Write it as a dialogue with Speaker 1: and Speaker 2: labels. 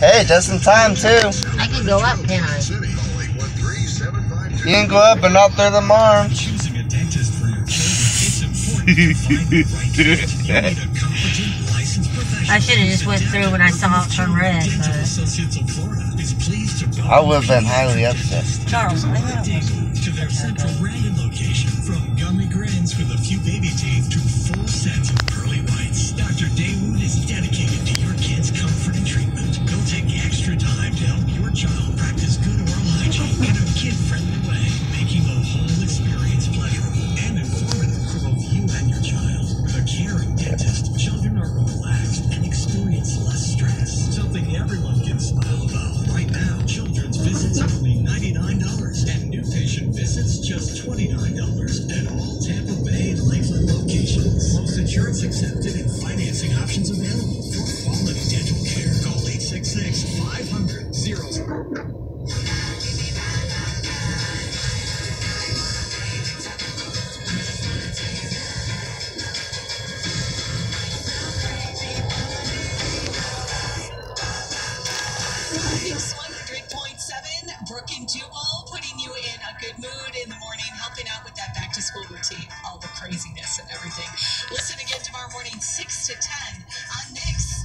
Speaker 1: Hey, just in time too.
Speaker 2: I can go up, can I?
Speaker 1: You can go up but not through them arms.
Speaker 3: Choosing a dentist for your children, it's important to find the right dentist. You need a competent, licensed professional.
Speaker 2: I should have just went through when I saw it turn red,
Speaker 3: Dental
Speaker 2: but
Speaker 3: Associates of Florida is pleased to
Speaker 1: I would have been highly upset.
Speaker 2: Charles, I know.
Speaker 3: To help your child practice good oral hygiene in a kid-friendly way, making the whole experience pleasurable and informative for both you and your child. With a caring dentist, children are relaxed and experience less stress. Something everyone can smile about. Right now, children's visits are only $99 and new patient visits just $29 at all Tampa Bay and Lakeland locations. Most insurance accepted and financing options available. For quality
Speaker 4: zeros. Brooke and putting you in a good mood in the morning, helping out with that back to school routine, all the craziness and everything. Listen again tomorrow morning, 6 to 10 on Mix.